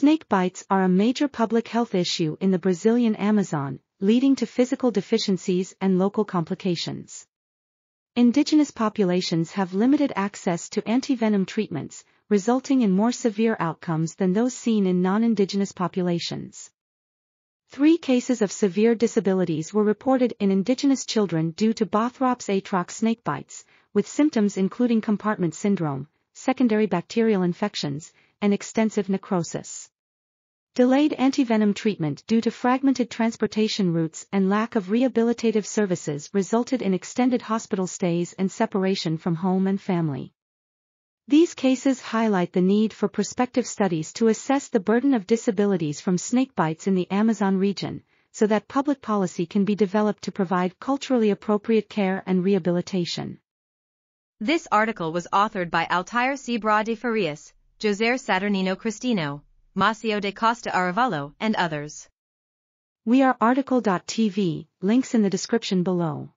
Snake bites are a major public health issue in the Brazilian Amazon, leading to physical deficiencies and local complications. Indigenous populations have limited access to antivenom treatments, resulting in more severe outcomes than those seen in non-indigenous populations. Three cases of severe disabilities were reported in indigenous children due to Bothrops atrox snake bites, with symptoms including compartment syndrome, secondary bacterial infections, and extensive necrosis. Delayed antivenom treatment due to fragmented transportation routes and lack of rehabilitative services resulted in extended hospital stays and separation from home and family. These cases highlight the need for prospective studies to assess the burden of disabilities from snake bites in the Amazon region, so that public policy can be developed to provide culturally appropriate care and rehabilitation. This article was authored by Altair Seabra de Farias, José Saturnino Cristino, Macio de Costa Arévalo, and others. We are RTCL.TV, links in the description below.